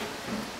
much.